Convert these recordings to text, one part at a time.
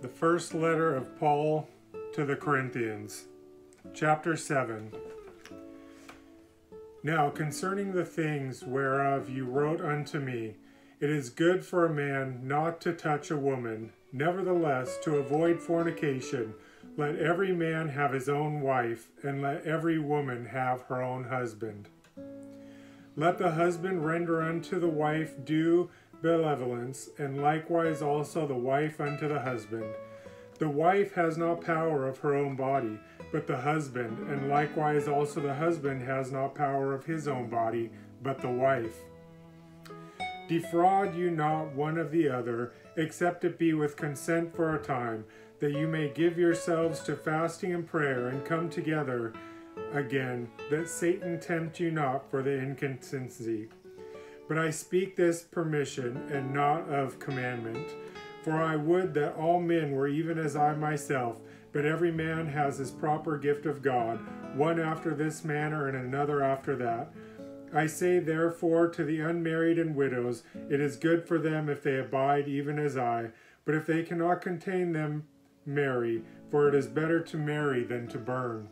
The first letter of Paul to the Corinthians, chapter 7. Now, concerning the things whereof you wrote unto me, it is good for a man not to touch a woman. Nevertheless, to avoid fornication, let every man have his own wife, and let every woman have her own husband. Let the husband render unto the wife due benevolence, and likewise also the wife unto the husband. The wife has not power of her own body, but the husband, and likewise also the husband has not power of his own body, but the wife. Defraud you not one of the other, except it be with consent for a time, that you may give yourselves to fasting and prayer, and come together again, that Satan tempt you not for the inconsistency. But I speak this permission, and not of commandment. For I would that all men were even as I myself, but every man has his proper gift of God, one after this manner, and another after that. I say therefore to the unmarried and widows, it is good for them if they abide even as I, but if they cannot contain them, marry, for it is better to marry than to burn.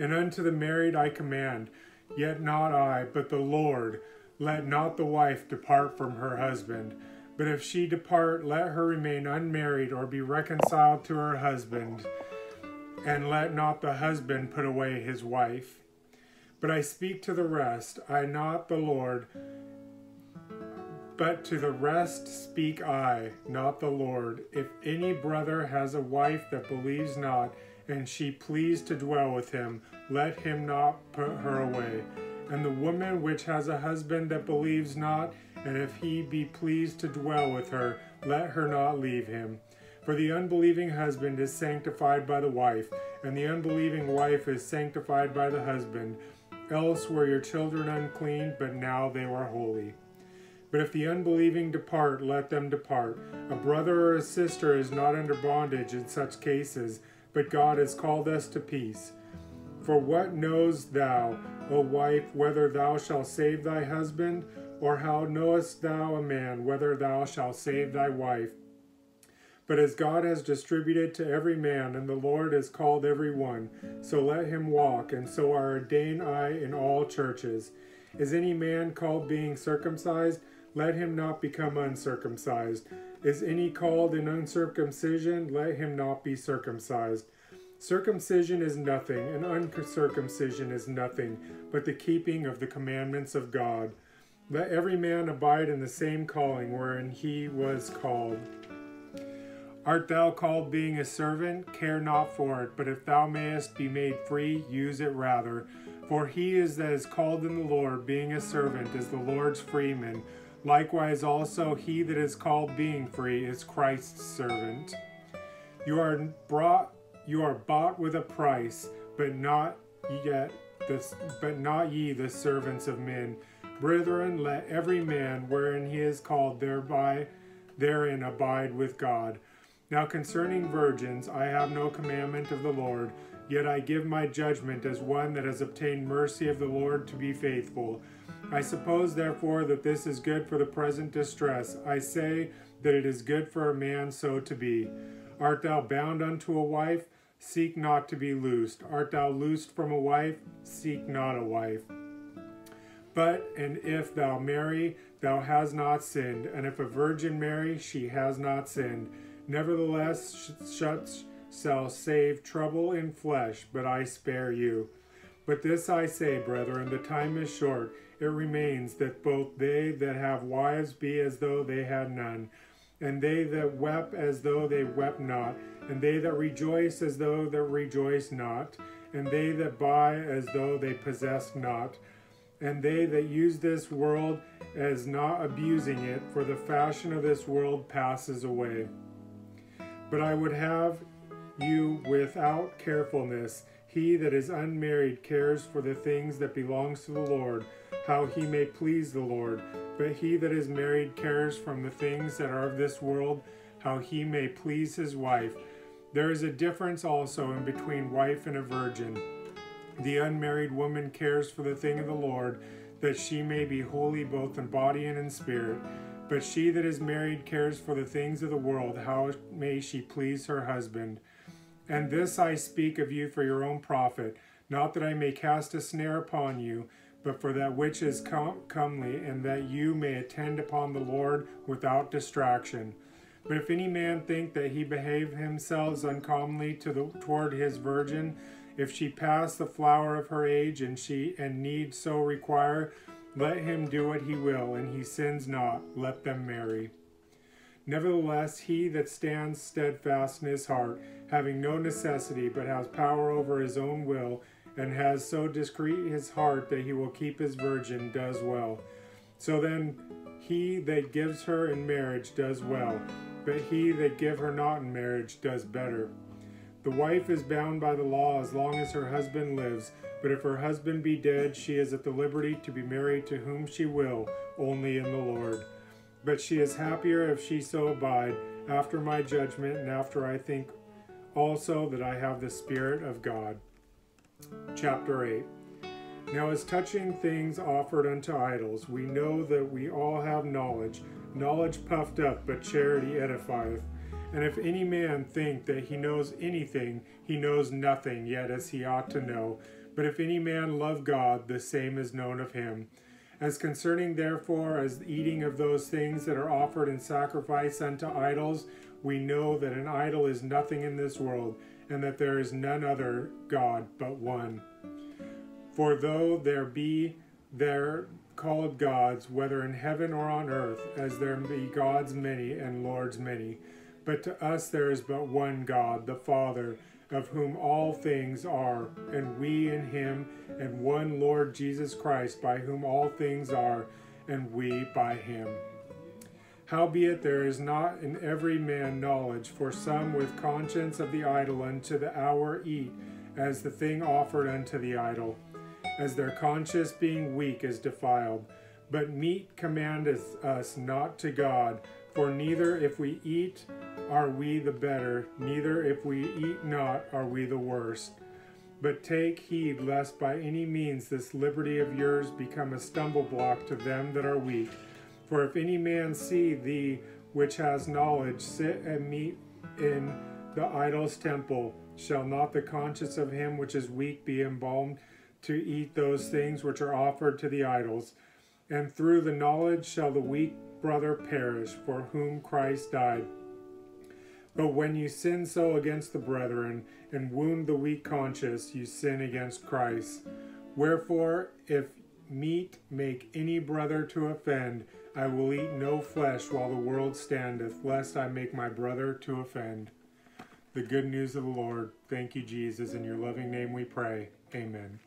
And unto the married I command, yet not I, but the Lord, let not the wife depart from her husband. But if she depart, let her remain unmarried or be reconciled to her husband, and let not the husband put away his wife. But I speak to the rest, I not the Lord, but to the rest speak I, not the Lord. If any brother has a wife that believes not, and she please to dwell with him, let him not put her away. And the woman which has a husband that believes not, and if he be pleased to dwell with her, let her not leave him. For the unbelieving husband is sanctified by the wife, and the unbelieving wife is sanctified by the husband. Else were your children unclean, but now they are holy. But if the unbelieving depart, let them depart. A brother or a sister is not under bondage in such cases, but God has called us to peace. For what knowest thou, O wife, whether thou shalt save thy husband? Or how knowest thou a man, whether thou shalt save thy wife? But as God has distributed to every man, and the Lord has called every one, so let him walk, and so are ordained I in all churches. Is any man called being circumcised? Let him not become uncircumcised. Is any called in uncircumcision? Let him not be circumcised. Circumcision is nothing, and uncircumcision is nothing, but the keeping of the commandments of God. Let every man abide in the same calling wherein he was called. Art thou called being a servant? Care not for it, but if thou mayest be made free, use it rather. For he is that is called in the Lord, being a servant, is the Lord's freeman. Likewise also he that is called being free is Christ's servant. You are brought you are bought with a price, but not yet this but not ye the servants of men. Brethren, let every man wherein he is called thereby therein abide with God. Now concerning virgins, I have no commandment of the Lord, yet I give my judgment as one that has obtained mercy of the Lord to be faithful. I suppose therefore that this is good for the present distress. I say that it is good for a man so to be. Art thou bound unto a wife? Seek not to be loosed. Art thou loosed from a wife? Seek not a wife. But, and if thou marry, thou hast not sinned, and if a virgin marry, she has not sinned. Nevertheless, such shall save trouble in flesh, but I spare you. But this I say, brethren, the time is short. It remains that both they that have wives be as though they had none, and they that wept as though they wept not, and they that rejoice as though they rejoice not, and they that buy as though they possess not, and they that use this world as not abusing it, for the fashion of this world passes away. But I would have you without carefulness. He that is unmarried cares for the things that belongs to the Lord, how he may please the Lord. But he that is married cares from the things that are of this world, how he may please his wife. There is a difference also in between wife and a virgin. The unmarried woman cares for the thing of the Lord, that she may be holy both in body and in spirit. But she that is married cares for the things of the world, how may she please her husband? And this I speak of you for your own profit, not that I may cast a snare upon you, but for that which is com- comely, and that you may attend upon the Lord without distraction. But if any man think that he behave himself uncommonly to the, toward his virgin, if she pass the flower of her age, and she and need so require, let him do what he will, and he sins not. Let them marry. Nevertheless, he that stands steadfast in his heart, having no necessity, but has power over his own will, and has so discreet his heart that he will keep his virgin, does well. So then, he that gives her in marriage does well, but he that give her not in marriage does better. The wife is bound by the law as long as her husband lives, but if her husband be dead, she is at the liberty to be married to whom she will, only in the Lord. But she is happier if she so abide, after my judgment, and after I think also that I have the Spirit of God. Chapter 8 Now, as touching things offered unto idols, we know that we all have knowledge. Knowledge puffed up, but charity edifieth. And if any man think that he knows anything, he knows nothing yet as he ought to know. But if any man love God, the same is known of him. As concerning therefore as eating of those things that are offered in sacrifice unto idols, we know that an idol is nothing in this world, and that there is none other God but one. For though there be there called gods, whether in heaven or on earth, as there be gods many and lords many, but to us there is but one God, the Father, of whom all things are, and we in him, and one Lord Jesus Christ, by whom all things are, and we by him. Howbeit there is not in every man knowledge, for some with conscience of the idol unto the hour eat, as the thing offered unto the idol, as their conscience being weak is defiled. But meat commandeth us not to God, for neither if we eat are we the better, neither if we eat not are we the worse. But take heed lest by any means this liberty of yours become a stumble block to them that are weak. For if any man see thee which has knowledge sit and meat in the idol's temple, shall not the conscience of him which is weak be embalmed to eat those things which are offered to the idols? And through the knowledge shall the weak brother perish, for whom Christ died. But when you sin so against the brethren, and wound the weak conscience, you sin against Christ. Wherefore, if meat make any brother to offend, I will eat no flesh while the world standeth, lest I make my brother to offend. The good news of the Lord. Thank you, Jesus. In your loving name we pray. Amen.